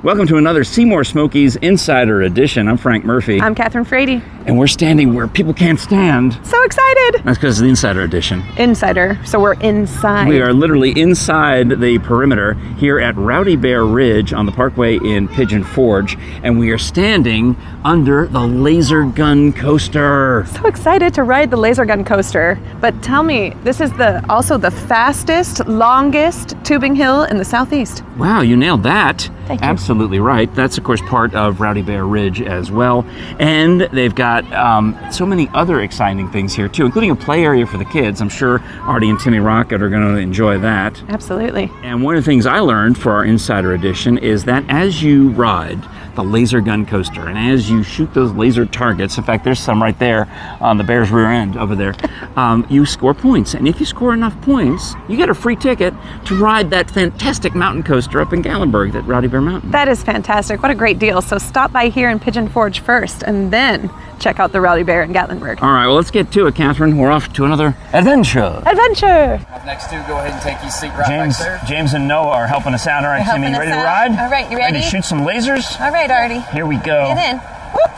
Welcome to another See More Smokies Insider Edition. I'm Frank Murphy. I'm Kathryn Frady. and we're standing where people can't stand. So excited! That's because it's the Insider Edition. Insider, so we're inside. We are literally inside the perimeter here at Rowdy Bear Ridge on the Parkway in Pigeon Forge, and we are standing under the laser gun coaster. so excited to ride the laser gun coaster. But tell me, this is the also the fastest, longest tubing hill in the southeast. Wow, you nailed that. Thank you. Absolutely right. That's, of course, part of Rowdy Bear Ridge as well. And they've got um, so many other exciting things here, too, including a play area for the kids. I'm sure Artie and Timmy Rocket are going to enjoy that. Absolutely. And one of the things I learned for our Insider Edition is that as you ride the laser gun coaster and as you shoot those laser targets, in fact, there's some right there on the bear's rear end over there, um, you score points. And if you score enough points, you get a free ticket to ride that fantastic mountain coaster up in Gatlinburg, that Rowdy Bear Mountain. That is fantastic. What a great deal. So stop by here in Pigeon Forge first and then check out the Rowdy Bear in Gatlinburg. All right, well, let's get to it, Kathryn. We're off to another adventure. Adventure! Up next two, go ahead and take your seat right James, back there. James and Noah are helping us out. All right, They're Timmy, helping ready to ride? All right, you ready? ready? to shoot some lasers? All right, Artie. Here we go. Get in. Whoop.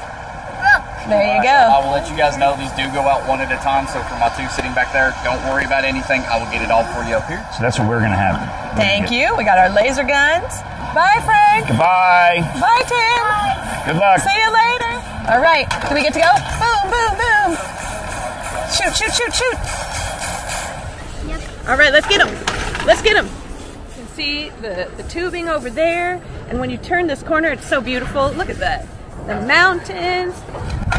There you go. I will let you guys know these do go out one at a time. So for my two sitting back there, don't worry about anything. I will get it all for you up here. So that's what we're going to have. Thank you. We got our laser guns. Bye, Frank. Goodbye. Bye, Tim. Good luck. See you later. All right. Do we get to go? Boom, boom, boom. Shoot, shoot, shoot, shoot. Yep. All right, let's get him. Let's get him. You can see the, the tubing over there. And when you turn this corner, it's so beautiful. Look at that. The mountains.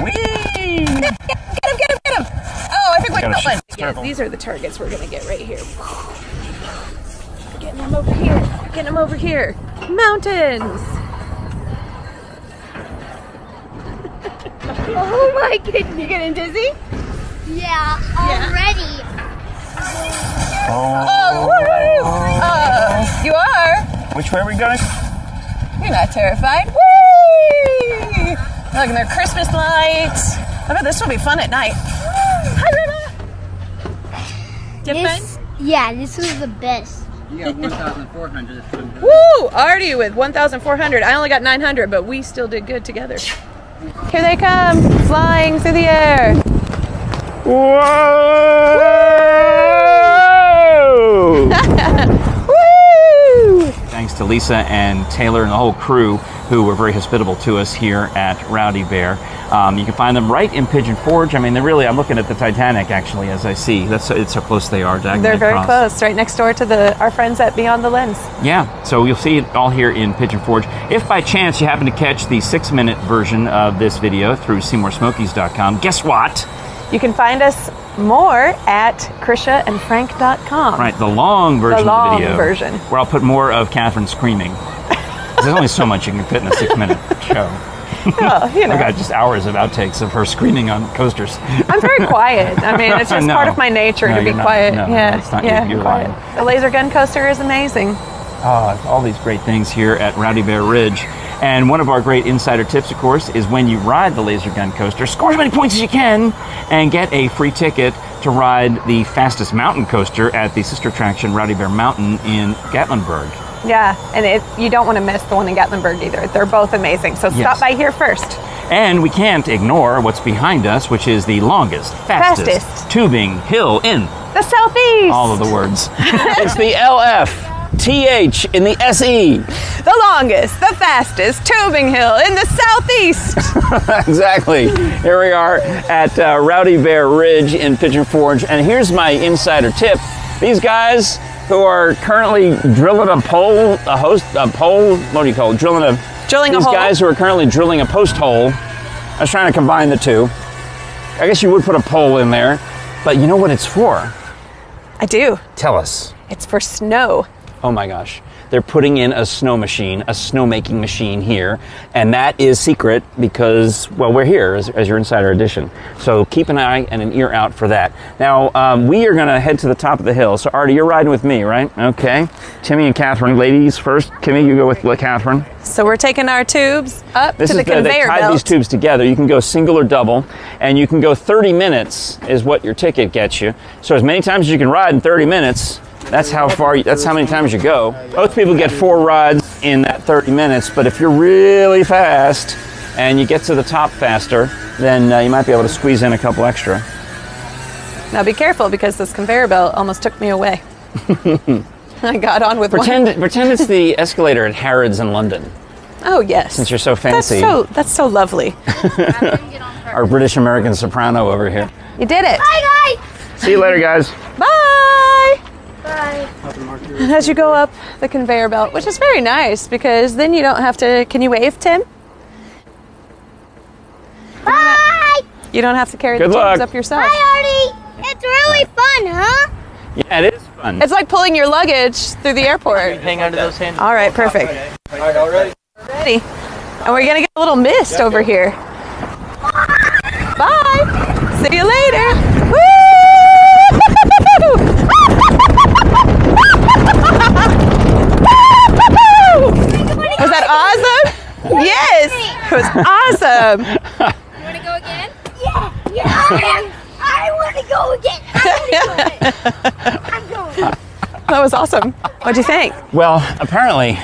Whee! Get him, get him, get him. Oh, I think we Gotta one. Yeah, these are the targets we're gonna get right here. Getting them over here. Getting them over here. Mountains. Oh my goodness. You getting dizzy? Yeah, already. Oh, woo! Oh, you are. Which way are we going? You're not terrified. Whee! Look, and their Christmas lights. I bet this will be fun at night. Hi, Rilla. Get This, yeah, this was the best. You got 1,400. Woo! Artie with 1,400. I only got 900, but we still did good together. Here they come, flying through the air. Whoa! Woo! Thanks to Lisa and Taylor and the whole crew who were very hospitable to us here at Rowdy Bear. Um, you can find them right in Pigeon Forge. I mean, they're really, I'm looking at the Titanic actually as I see. That's It's how close they are. They're very close, right next door to the our friends at Beyond the Lens. Yeah, so you'll see it all here in Pigeon Forge. If by chance you happen to catch the six minute version of this video through SeeMoreSmokies.com, guess what? You can find us more at krishaandfrank.com. Right, the long version long of the video. version. Where I'll put more of Kathryn screaming. There's only so much you can fit in a six minute show. Well, you know, I got just hours of outtakes of her screaming on coasters. I'm very quiet. I mean, it's just No. part of my nature No, to be not. quiet. No, yeah, that's not- yeah, you're- you're quiet. lying. The laser gun coaster is amazing. Ah, all these great things here at Rowdy Bear Ridge. And one of our great insider tips, of course, is when you ride the laser gun coaster, score as many points as you can and get a free ticket to ride the fastest mountain coaster at the sister attraction Rowdy Bear Mountain in Gatlinburg. Yeah, and it, you don't want to miss the one in Gatlinburg either. They're both amazing. So Yes. stop by here first. And we can't ignore what's behind us, which is the longest, fastest, Fastest. tubing hill in The southeast. all of the words. it's the LF. TH in the E. SE. the longest, the fastest tubing hill in the southeast. exactly. Here we are at uh, Rowdy Bear Ridge in Pigeon Forge, and here's my insider tip: these guys who are currently drilling a pole, a host, a pole. What do you call it? Drilling a. Drilling a these hole? guys who are currently drilling a post hole. I was trying to combine the two. I guess you would put a pole in there, but you know what it's for? I do. Tell us. It's for snow. Oh my gosh. They're putting in a snow machine, a snow making machine here, and that is secret because, well, we're here as, as your insider edition. So keep an eye and an ear out for that. Now, um, we are going to head to the top of the hill. So, Artie, you're riding with me, right? Okay. Timmy and Kathryn, ladies first. Kimmy, you go with Kathryn. So we're taking our tubes up This to the is the, they conveyor tied belt. these tubes together. You can go single or double, and you can go 30 minutes is what your ticket gets you. So as many times as you can ride in 30 minutes, That's how far. You, that's how many times you go. Most people get four rides in that 30 minutes, but if you're really fast and you get to the top faster, then uh, you might be able to squeeze in a couple extra. Now be careful because this conveyor belt almost took me away. I got on with Pretend, one. pretend it's the escalator at Harrods in London. Oh yes. Since you're so that's fancy, so that's so lovely. our British American soprano over here. You did it. Bye, guys. See you later, guys. Bye. Guys. Bye. As you go up the conveyor belt, which is very nice because then you don't have to. Can you wave, Tim? Bye. You don't have to carry Good the tubes luck. up yourself. Bye, Artie. It's really fun, huh? Yeah, it is fun. It's like pulling your luggage through the airport. Hang on to those handles. All right, perfect. All right, all ready? Ready. And we're gonna get a little mist over here. Bye. See you later. Woo! Was that awesome? Yes. It was awesome. You want to go again? Yeah. Yeah. I want to go again. I wanna go again. I'm going. That was awesome. What'd you think? Well, apparently,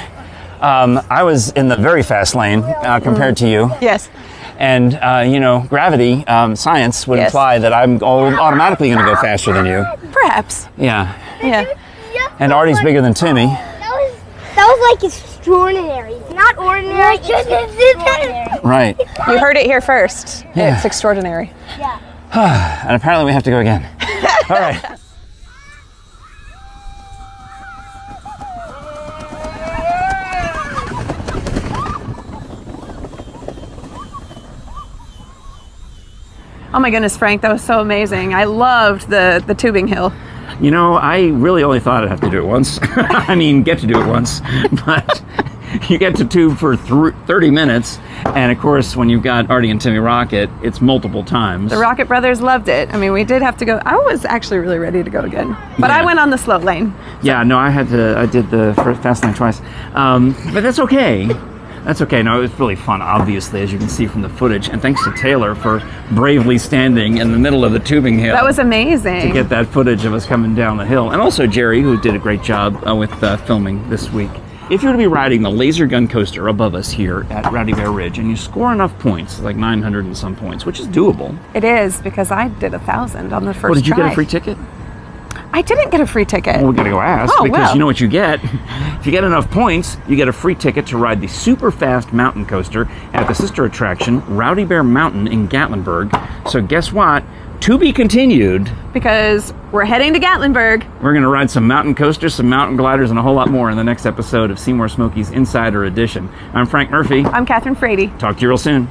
um, I was in the very fast lane uh, compared to you. Yes. And, uh, you know, gravity, um, science would Yes. imply that I'm automatically going to go faster than you. Perhaps. Yeah. Yeah. Yeah. And Artie's bigger than Timmy. That was that was like extraordinary. It's not ordinary. it's extraordinary. Right. You heard it here first. Yeah. It's extraordinary. Yeah. And apparently we have to go again. All right. Oh my goodness, Frank, that was so amazing. I loved the the tubing hill. You know, I really only thought I'd have to do it once. I mean, get to do it once. But you get to tube for thr 30 minutes. And of course, when you've got Artie and Timmy Rocket, it's multiple times. The Rocket Brothers loved it. I mean, we did have to go. I was actually really ready to go again, but I went on the slow lane. Yeah, no, I had to. I did the first fast lane twice, um, but that's okay. That's okay. No, it was really fun, obviously, as you can see from the footage. And thanks to Taylor for bravely standing in the middle of the tubing hill That was amazing. to get that footage of us coming down the hill. And also Jerry, who did a great job uh, with uh, filming this week. If you were to be riding the laser gun coaster above us here at Rowdy Bear Ridge, and you score enough points, like 900 and some points, which is doable. It is because I did a thousand on the first Well, did you try. get a free ticket? I didn't get a free ticket. Well, we gotta go ask Oh, because well. you know what you get. If you get enough points, you get a free ticket to ride the super fast mountain coaster at the sister attraction, Rowdy Bear Mountain in Gatlinburg. So guess what? To be continued. because we're heading to Gatlinburg. We're gonna ride some mountain coasters, some mountain gliders, and a whole lot more in the next episode of See More Smokies Insider Edition. I'm Frank Murphy. I'm Kathryn Frady. Talk to you real soon.